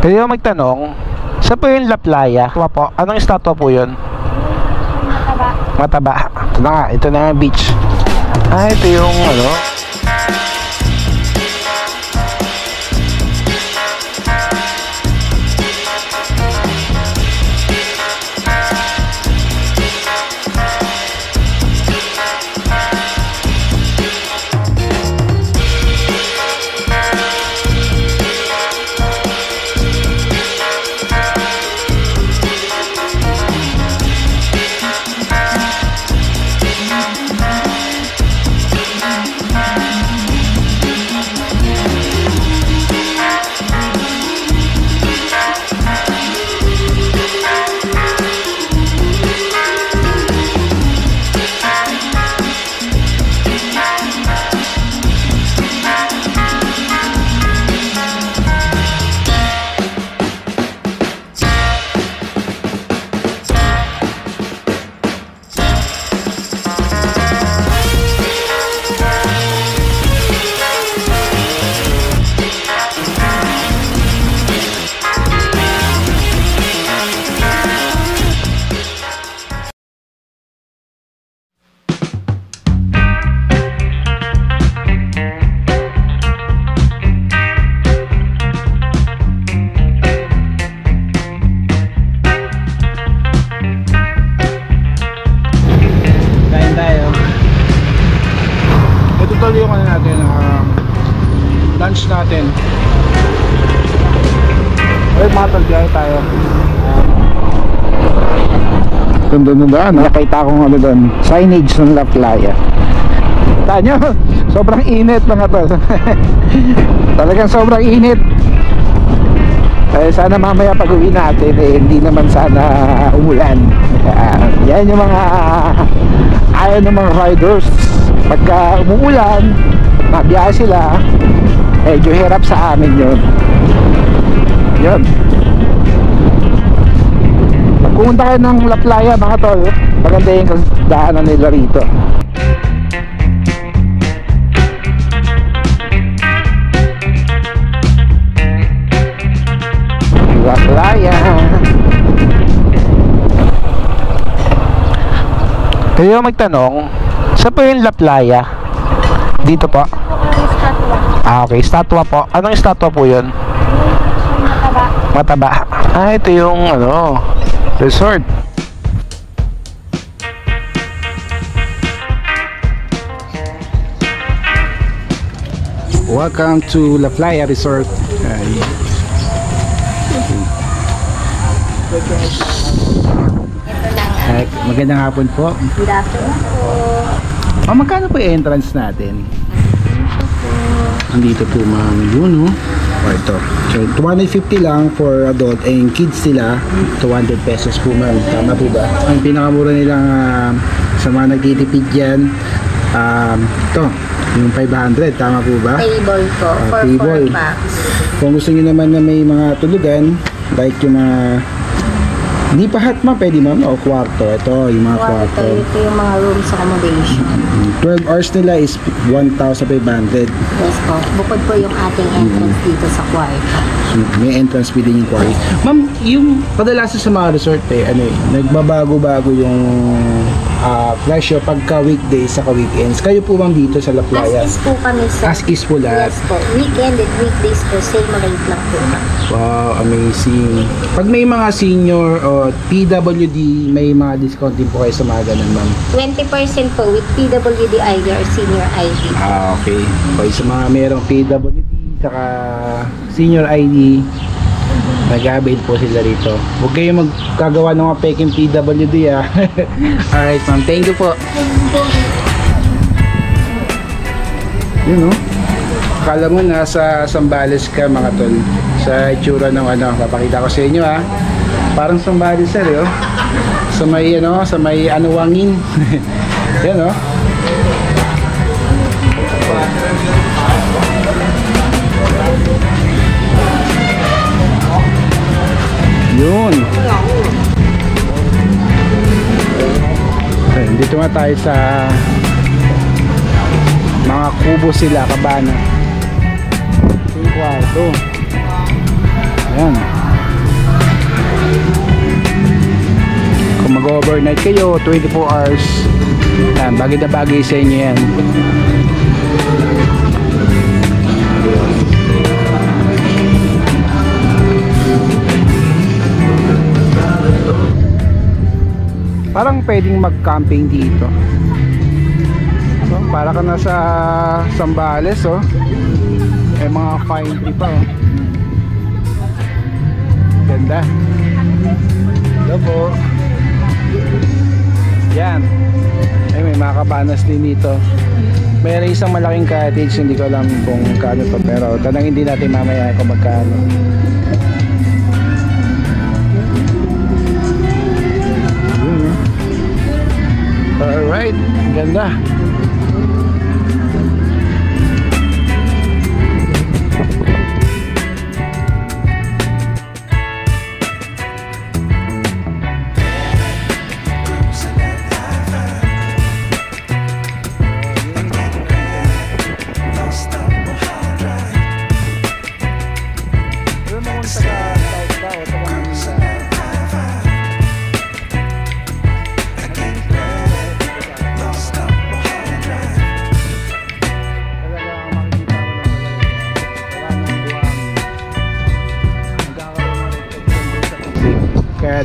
Pwede ako magtanong, saan po yung Laplaya? Tama po, anong estatwa po yun? Mataba. Mataba. Ito na nga, ito na nga yung beach. Ah, ito yung ano. Lunch natin. Ay, mga tol, biyahe tayo. Ganda na daan, nakita akong ano doon, signage ng La Playa. Kita nyo, sobrang init mga tol. Talagang sobrang init. Eh, sana mamaya pag uwi natin, eh, hindi naman sana umulan. Ah, yan yung mga ayaw ng mga riders. Pagka umuulan, mabiyahe sila, medyo hirap sa amin yun. Yun. Pag pumunta kayo ng La Playa, mga tol, maganda yung daanan nila rito. La Playa. Ako magtanong, saan po yung La? Dito po. Ah, okay. Statwa po. Anong statwa po yun? Mataba. Mataba. Ah, ito yung ano, resort. Welcome to La Playa Resort. Ay. Ay, magandang hapon po. Good afternoon po. Oh, magkano po yung entrance natin? Andito po ma'am yun oh. Oh, ito. So, 250 lang for adult and kids sila 200 pesos po ma'am. Tama po ba? Ang pinakamura nilang ah, sa mga nagtitipid dyan um, ito, yung 500. Tama po ba? Table po. Ah, for table. 4 packs. Kung gusto niyo naman na may mga tulugan like yung mga hindi pa hot ma'am, pwede ma'am o kwarto. Ito, yung mga Kwarto. kwarto. Ito yung mga rooms accommodation. 12 hours nila is 1,500. Yes po. Bukod po yung ating entrance dito sa kwarto. So, may entrance fee din yung quarry. Ma'am, yung kadalasan sa mga resort eh, ano eh, nagbabago-bago yung ah, presyo pagka weekdays sa weekends. Kayo po bang dito sa La Playa? As is po kami sa... As is po lahat. Yes po. Weekend and weekdays po. Same rate lang po. Wow, amazing. Pag may mga senior o PWD, may mga discount din po kayo sa mga ganun, ma'am. 20% po with PWD ID or senior ID. Ah, okay. Okay, sa mga merong PWD, saka senior ID, nag-avail po sila rito. Huwag kayo magkagawa ng mga peking PWD ah. Alright ma'am, thank you po. Yun oh. Akala mo nasa Sambales ka mga tol. Sa itsura ng ano, papakita ko sa inyo ah. Parang Sambales sir eh, oh. Sa may ano, sa may anuwangin. Yan oh. Yun. Ayun, dito nga tayo sa mga kubo sila, kabana. Yung kwarto. Yan. Kung mag-overnight kayo, 24 hours. Yan, bagay na bagay sa inyo yan. Parang pwedeng mag-camping dito. So, para ka na sa Sambales, oh. May mga pine tree pa, oh. Ganda. Hello po. Yan. Ay, may mga kabanas din dito. Mayroon isang malaking cottage, hindi ko alam kung kano to pero tanongin din natin mamaya kung magkano. Ganda.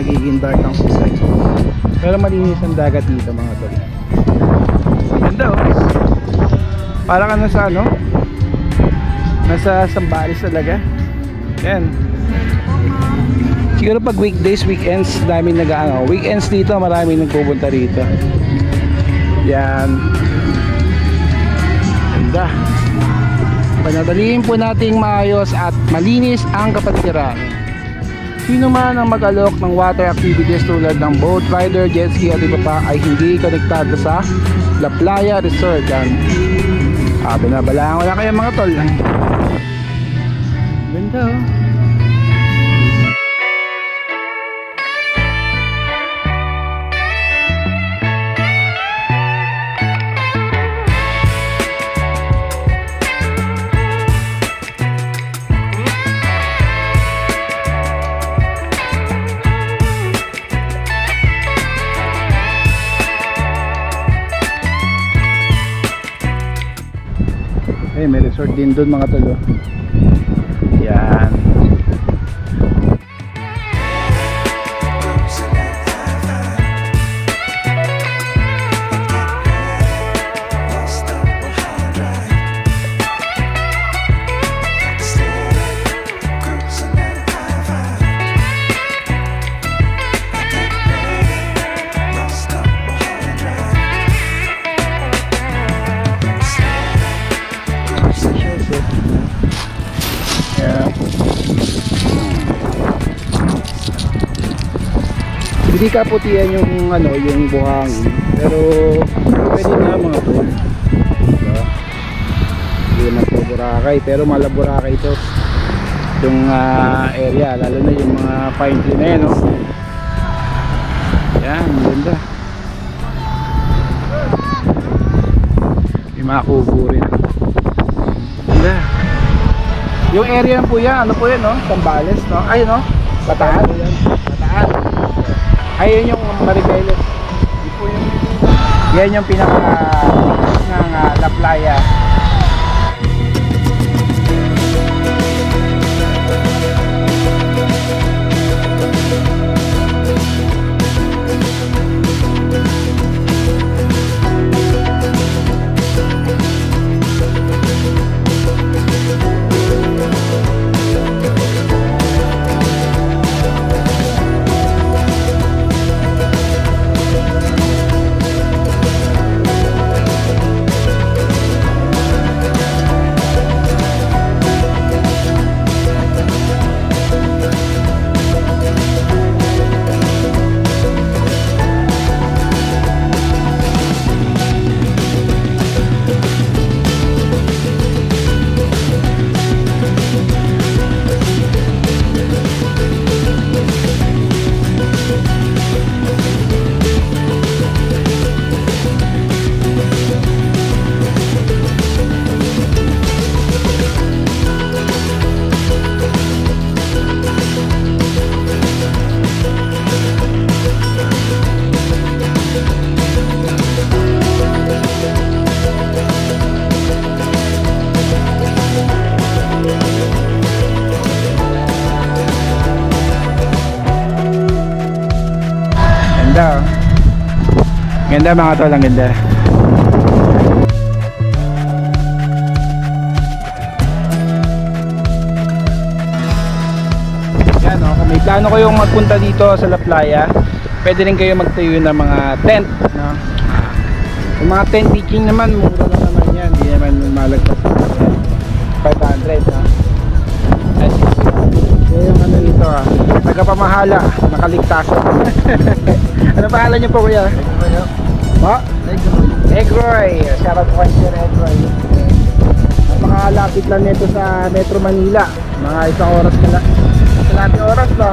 Nagiging dark ang kusay. Pero malinis ang dagat dito mga tol. Ganda oh. Para ka na sa ano? Nasa Sambales talaga. Yan. Siguro pag weekdays, weekends, dami nag ano, weekends dito, marami nagpupunta rito. Yan. Ganda. Panadaliin po nating maayos at malinis ang kapatiran. Sino man ang mag-alok ng water activities tulad ng boat rider, jet ski at iba pa ay hindi konektado sa La Playa Resort. Yan. Ah, binabalaan ko lang kayo mga tol. Ganda oh. Resort din doon mga tolo. Yan. Hindi kaputihan yung ano, yung buhangin. Pero pwede na mga tol. Diba? Hindi naman po Boracay, pero mala Boracay ito. Yung ah, area, lalo na yung mga pine tree na yan, no? Yan, ganda. May mga kubo rin. Ganda. Yung area po yan, ano po yan, no? Sambales, no? Ay, no? Bataan. Bataan. Ayun yung Maribeles. Yan yung pinaka ng uh, La Playa. Ganda mga tol, ang ganda. Yan oh, kung may plano kayong magpunta dito sa La Playa, pwede rin kayo magtayo ng mga tent, no? Yung mga tent pitching naman, mura lang naman yan, hindi naman malagpas sa 500, no? Yan yung ano nito ah, tagapamahala, nakaligtasan. ano pangalan niyo po kuya? Po? Negroy. Shoutout po kayo sa Negroy. Napakalapit lang nito sa Metro Manila. Mga isang oras ka lang. Kalating oras ba?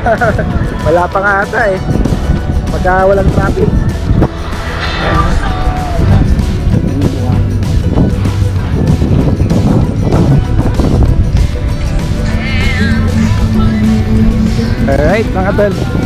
Wala pa nga ata eh. Pagka walang traffic. Alright mga tol.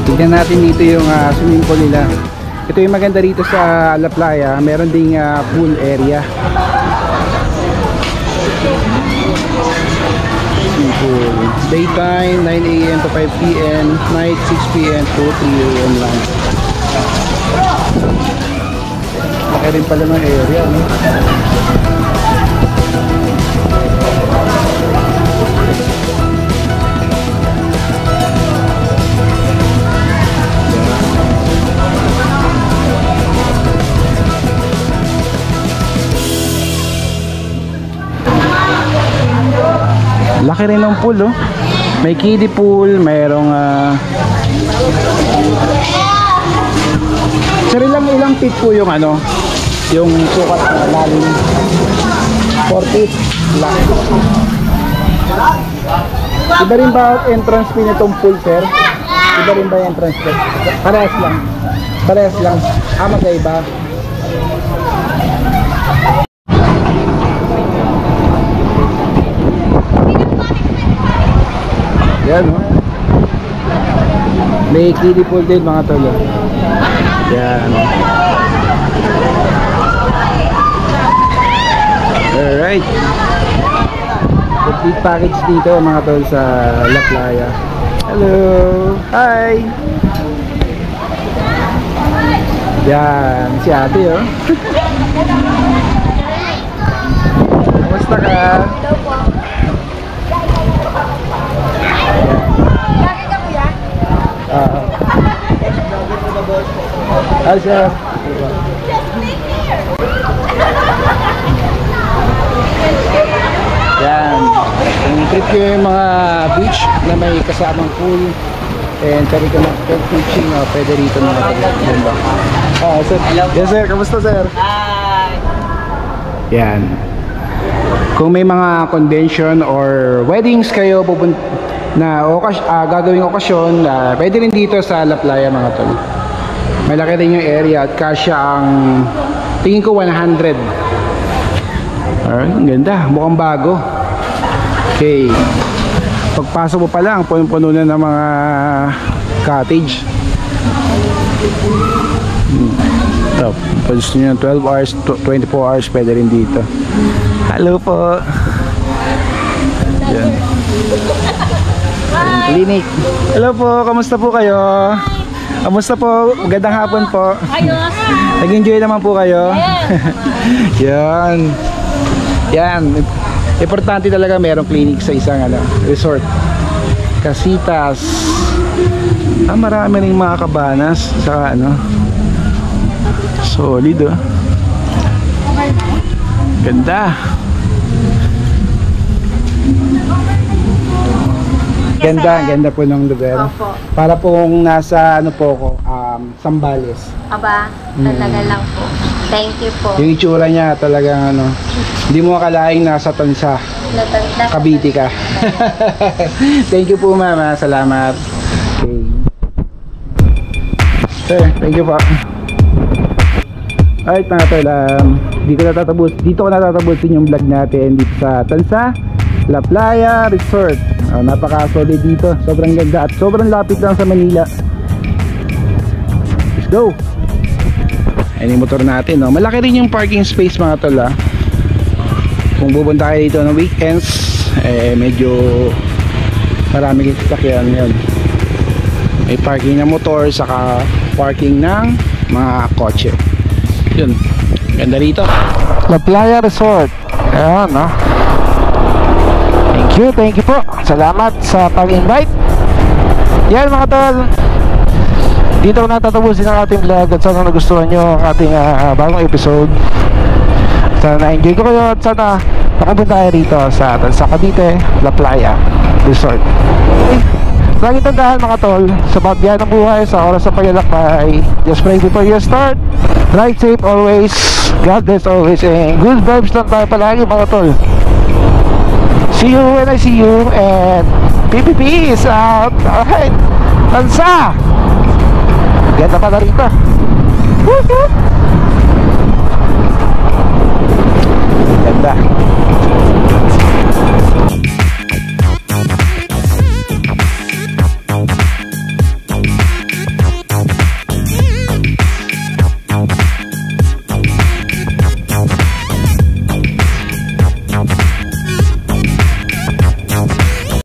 Ayan, tignan natin dito yung ah, swimming pool nila. Ito yung maganda rito sa La Playa. Meron ding ah, pool area. Swimming pool. Daytime, 9 a.m. to 5 p.m. Night, 6 p.m. to 3 a.m. lang. Laki rin pala ng area. No? Laki rin ng pool oh. May kiddie pool, mayroong ah Sir, ilang ilang feet po yung ano? Yung sukat na lalim 4 feet lang Iba rin ba entrance fee nitong pool, sir? Iba rin ba entrance fee? Parehas lang Parehas lang Ah, magkaiba Yan oh. May kiddie pool din mga tol. oh. Yan. Alright. Complete package dito mga tol sa La Playa. Hello. Hi. Yan. Si ate oh. Kamusta ka? Ah. Hi, sir. Yan. Kung trip nyo yung mga beach na may kasamang pool and pwede ka mag fishing, oh, pwede rito mga kapatid. Ah, sir. Yes, sir. Kamusta, sir? Hi. Yan. Kung may mga convention or weddings kayo pupun na okas ah, gagawing okasyon, ah, pwede rin dito sa La Playa mga tol. Malaki rin yung area at kasya ang tingin ko 100. Alright, ang ganda. Mukhang bago. Okay. Pagpasok mo pa lang, puno-puno na ng mga cottage. Hmm. So, pag gusto nyo ng 12 hours, tw- 24 hours, pwede rin dito. Hello po. Yan. Clinic. Hello po, kamusta po kayo? Kamusta po? Magandang hapon po. Ayos! Nag-enjoy naman po kayo? Yan. Yan. Importante talaga merong clinic sa isang ano, resort. Casitas. Ah, marami ring mga kabanas sa ano. Solid oh. Ganda. Ganda, ganda po ng lugar. Opo. Para pong nasa ano po ako, um, Sambales. Aba, talaga lang po. Thank you po. Yung itsura niya talagang ano, hindi mo akalaing nasa tansa. Natanda ko. Cavite ka. thank you po mama, salamat. Okay. Sir, thank you po. Alright mga tol, um, dito, natatapos, dito ko natatapusin yung vlog natin dito sa Tansa La Playa Resort Ah, napaka-solid dito. Sobrang ganda at sobrang lapit lang sa Manila. Let's go! Ayan yung motor natin no? malaki rin yung parking space mga tol ah. kung pupunta kayo dito ng weekends eh medyo marami kayong sasakyan yun. May parking ng motor saka parking ng mga kotse. Yun. Ganda rito. La Playa Resort. Ayan no thank you thank you po. Salamat sa pag-invite. Yan mga tol. Dito ko natatapusin ang ating vlog at sana nagustuhan nyo ang ating ah, bagong episode. Sana na-enjoy ko kayo at sana nakapunta kayo rito sa, sa Cavite La Playa Resort. Okay. Lagi tandaan mga tol sa bagyan ng buhay sa oras ng paglalakbay just pray before you start. Ride safe always. God bless always. And good vibes lang tayo palagi mga tol see you when I see you and PPP is out. Alright Tansa ganda pala rito. Woohoo! ganda